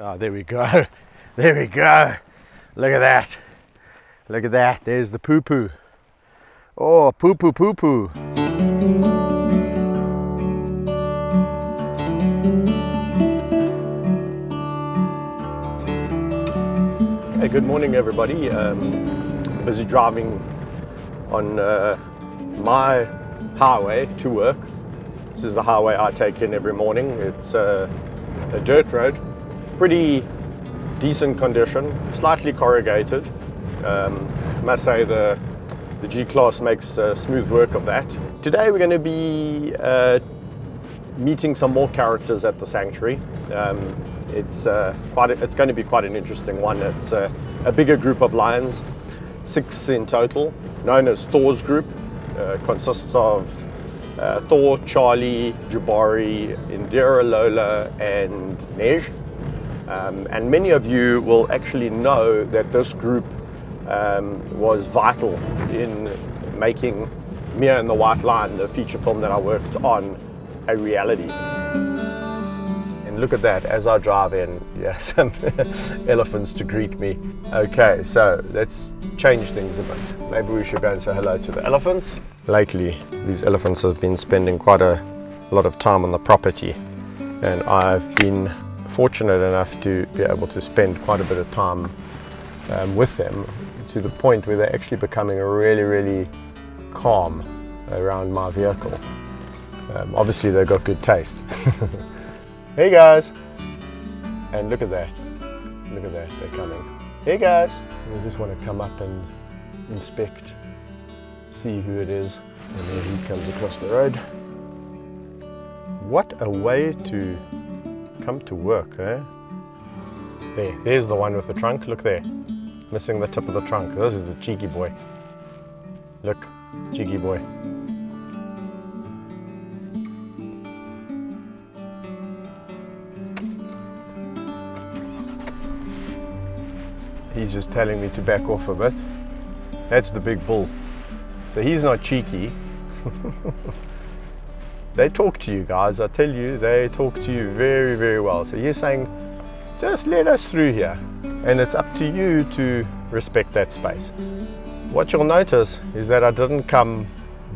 Oh, there we go. There we go. Look at that. Look at that. There's the poo poo. Oh, poo poo poo poo. Hey, good morning, everybody. Um, busy driving on uh, my highway to work. This is the highway I take in every morning. It's uh, a dirt road, pretty decent condition, slightly corrugated. Um, I must say the the G-Class makes uh, smooth work of that. Today we're going to be uh, meeting some more characters at the sanctuary. Um, it's uh, quite a, it's going to be quite an interesting one. It's uh, a bigger group of lions, six in total, known as Thor's group. Uh, consists of uh, Thor, Charlie, Jubari, Ndira, Lola, and Neige. Um, and many of you will actually know that this group um, was vital in making Mia and the White Lion, the feature film that I worked on, a reality. And look at that, as I drive in, yeah, some elephants to greet me. Okay, so let's change things a bit. Maybe we should go and say hello to the elephants. Lately, these elephants have been spending quite a lot of time on the property, and I've been fortunate enough to be able to spend quite a bit of time um, with them to the point where they're actually becoming really, really calm around my vehicle. Um, obviously, they've got good taste. hey guys! And look at that. Look at that, they're coming. Hey guys! They just want to come up and inspect, see who it is. And there he comes across the road. What a way to come to work, eh? There, there's the one with the trunk. Look there. Missing the tip of the trunk. This is the cheeky boy. Look, cheeky boy. He's just telling me to back off a bit. That's the big bull. So he's not cheeky. they talk to you guys, I tell you, they talk to you very, very well. So he's saying, just let us through here. And it's up to you to respect that space. What you'll notice is that I didn't come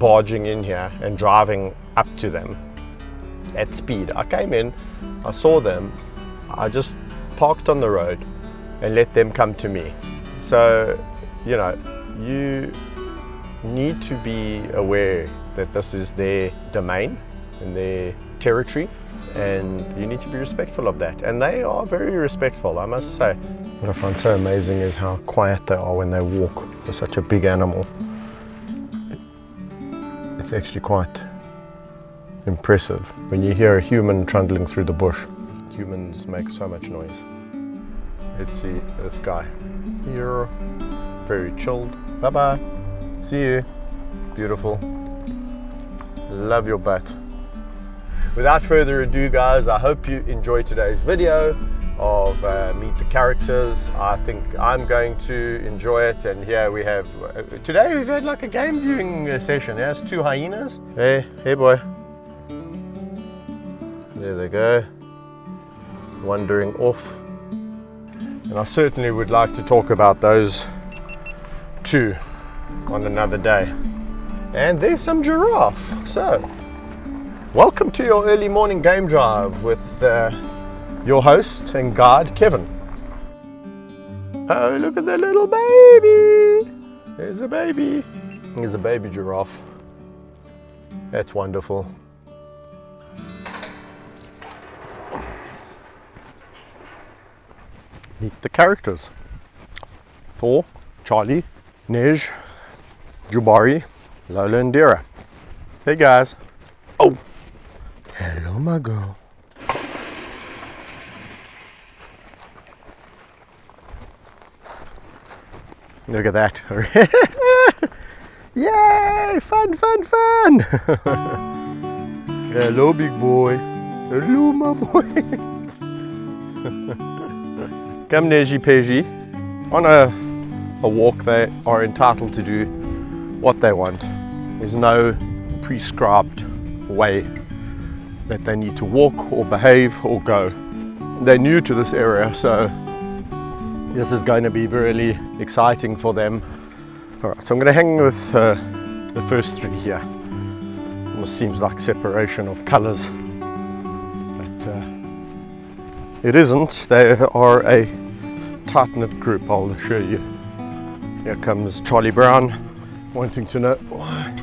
barging in here and driving up to them at speed. I came in, I saw them, I just parked on the road and let them come to me. So, you know, you need to be aware that this is their domain and their territory and you need to be respectful of that. And they are very respectful, I must say. What I find so amazing is how quiet they are when they walk for such a big animal. It's actually quite impressive when you hear a human trundling through the bush. Humans make so much noise. Let's see this guy here, very chilled. Bye bye. See you. Beautiful. Love your butt. Without further ado, guys, I hope you enjoy today's video of uh, Meet the Characters. I think I'm going to enjoy it. And here we have, uh, today we've had like a game viewing session. There's two hyenas. Hey, hey boy. There they go. Wandering off. And I certainly would like to talk about those two on another day. And there's some giraffe. So, welcome to your early morning game drive with uh, your host and guide, Kevin. Oh, look at the little baby. There's a baby. There's a baby giraffe. That's wonderful. Meet the characters. Thor, Charlie, Neige, Jubari, Lola and Ndira. Hey guys. Oh, my girl. Look at that. Yay! Fun, fun, fun! Hello, big boy. Hello, my boy. Come, Neji Peji. On a, a walk, they are entitled to do what they want. There's no prescribed way that they need to walk or behave or go. they're new to this area, so this is going to be really exciting for them. All right, so I'm going to hang with uh, the first three here. Almost seems like separation of colors, but uh, it isn't. They are a tight knit group, I'll assure you. Here comes Charlie Brown wanting to know why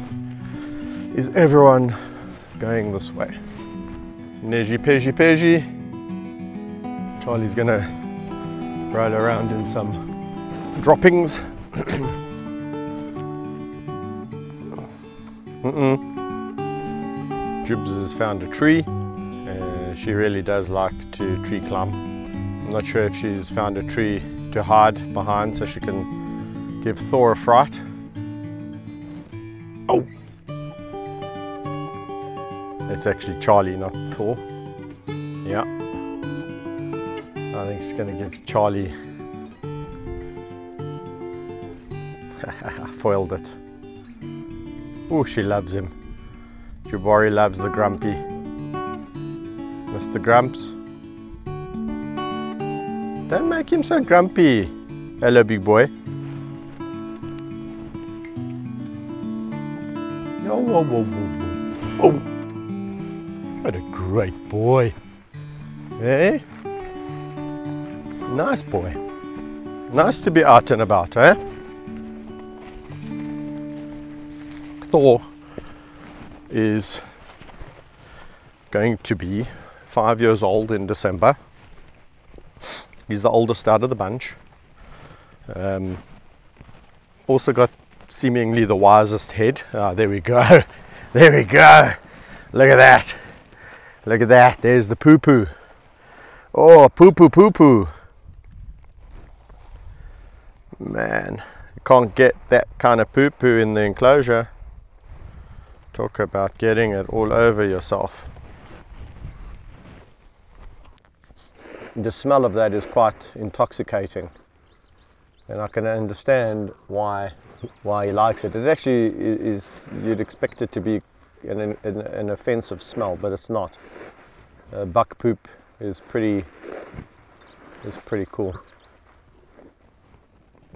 is everyone going this way. Neji peji peji. Charlie's gonna ride around in some droppings. Mm-mm. Jibs has found a tree. Uh, she really does like to tree climb. I'm not sure if she's found a tree to hide behind so she can give Thor a fright. It's actually Charlie, not Thor. Yeah. I think she's going to give Charlie. Foiled it. Oh, she loves him. Jubari loves the grumpy. Mr. Grumps. Don't make him so grumpy. Hello, big boy. Oh, whoa, whoa, whoa, whoa. Oh. What a great boy. Eh? Nice boy. Nice to be out and about, eh? Thor is going to be five years old in December. He's the oldest out of the bunch. Um, also got seemingly the wisest head. Ah, there we go. There we go. Look at that. Look at that. There's the poo poo. Oh, poo poo poo poo. Man, you can't get that kind of poo poo in the enclosure. Talk about getting it all over yourself. The smell of that is quite intoxicating. And I can understand why why he likes it. It actually is, you'd expect it to be an, an, an offensive smell, but it's not. Uh, buck poop is pretty, is pretty cool.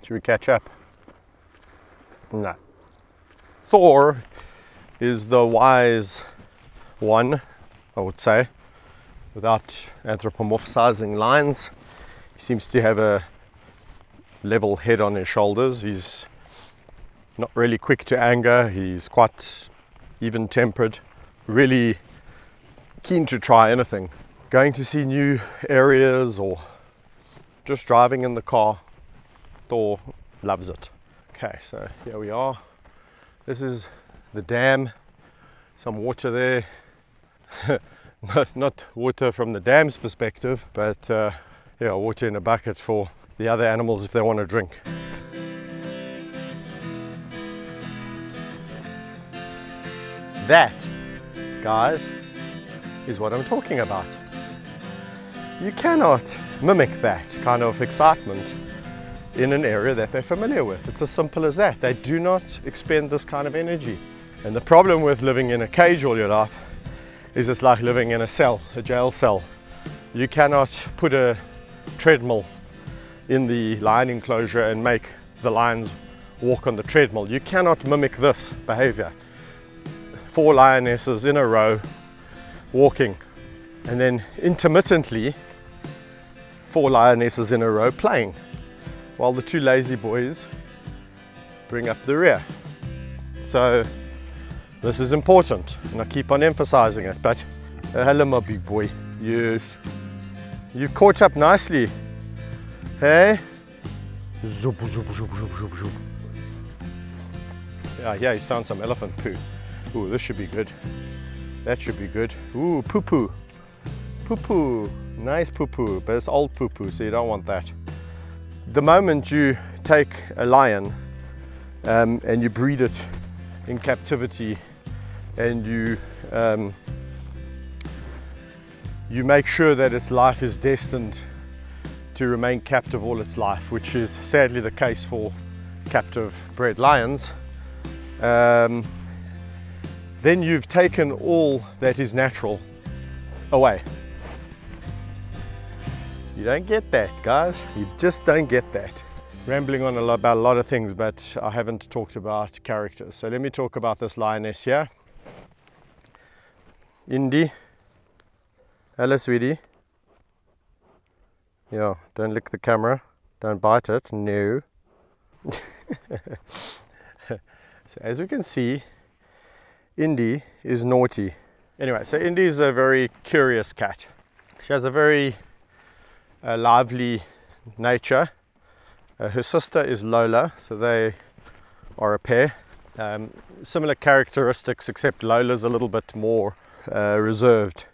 Should we catch up? No. Thor is the wise one, I would say, without anthropomorphizing lines. He seems to have a level head on his shoulders. He's not really quick to anger. He's quite even tempered, really keen to try anything. Going to see new areas or just driving in the car, Thor loves it. Okay, so here we are. This is the dam, some water there. not, not water from the dam's perspective, but uh, yeah, water in a bucket for the other animals if they want to drink. That, guys, is what I'm talking about. You cannot mimic that kind of excitement in an area that they're familiar with. It's as simple as that. They do not expend this kind of energy. And the problem with living in a cage all your life is it's like living in a cell, a jail cell. You cannot put a treadmill in the lion enclosure and make the lions walk on the treadmill. You cannot mimic this behavior four lionesses in a row walking and then intermittently four lionesses in a row playing while the two lazy boys bring up the rear. So this is important and I keep on emphasizing it but uh, hello my big boy yes you've caught up nicely hey zoop, zoop, zoop, zoop, zoop, zoop. yeah yeah he's found some elephant poo Ooh, this should be good. That should be good. Ooh, poo-poo. Poo-poo. Nice poo-poo, but it's old poo-poo, so you don't want that. The moment you take a lion um, and you breed it in captivity and you um, you make sure that its life is destined to remain captive all its life, which is sadly the case for captive bred lions. Um, then you've taken all that is natural away. You don't get that, guys. You just don't get that. Rambling on a lot about a lot of things, but I haven't talked about characters. So let me talk about this lioness here. Indy. Hello, sweetie. Yeah, don't lick the camera. Don't bite it. No. so as we can see, Indy is naughty. Anyway, so Indy is a very curious cat. She has a very uh, lively nature. Uh, her sister is Lola, so they are a pair. Um, similar characteristics, except Lola's a little bit more uh, reserved.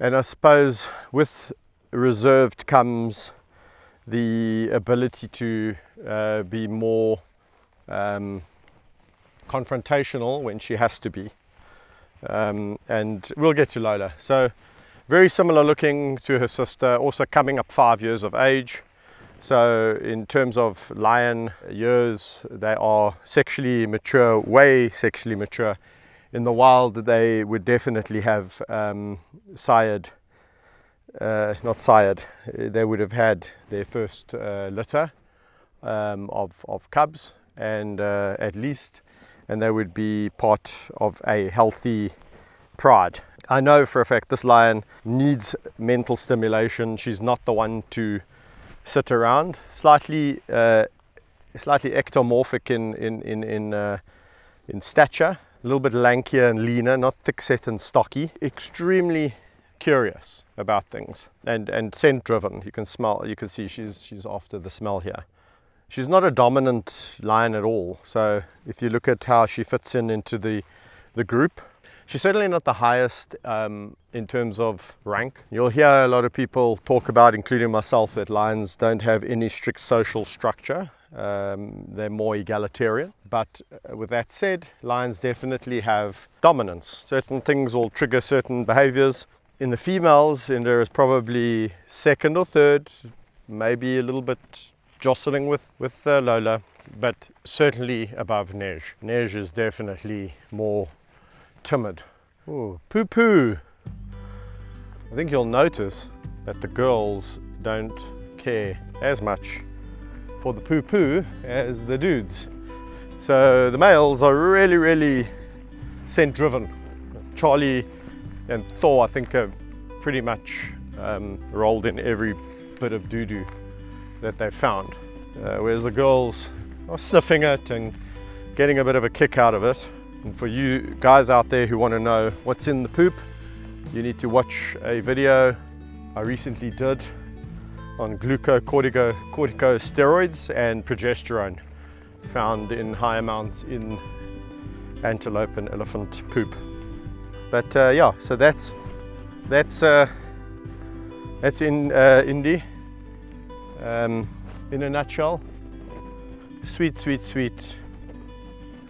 And I suppose with reserved comes the ability to uh, be more um, confrontational when she has to be. Um, and we'll get to Lola. So, very similar looking to her sister, also coming up five years of age. So, in terms of lion years, they are sexually mature, way sexually mature. In the wild, they would definitely have um, sired uh, not sired, they would have had their first uh, litter um, of, of cubs and uh, at least, and they would be part of a healthy pride. I know for a fact this lion needs mental stimulation. She's not the one to sit around. Slightly, uh, slightly ectomorphic in in in in, uh, in stature, a little bit lankier and leaner, not thick set and stocky. Extremely curious about things and and scent driven you can smell you can see she's she's after the smell here she's not a dominant lion at all. So if you look at how she fits in into the the group she's certainly not the highest um, in terms of rank. You'll hear a lot of people talk about including myself that lions don't have any strict social structure. Um, they're more egalitarian. But uh, with that said lions definitely have dominance. Certain things will trigger certain behaviors in the females, and there is probably second or third, maybe a little bit jostling with, with uh, Lola, but certainly above Neige. Neige is definitely more timid. Ooh, poo poo. I think you'll notice that the girls don't care as much for the poo poo as the dudes. So the males are really, really scent driven. Charlie and Thor, I think, have pretty much um, rolled in every bit of doo-doo that they've found. Uh, whereas the girls are sniffing it and getting a bit of a kick out of it. And for you guys out there who want to know what's in the poop, you need to watch a video I recently did on glucocorticosteroids and progesterone found in high amounts in antelope and elephant poop. But uh, yeah, so that's that's uh, that's in uh, Indy. Um, in a nutshell, sweet, sweet, sweet,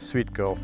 sweet girl.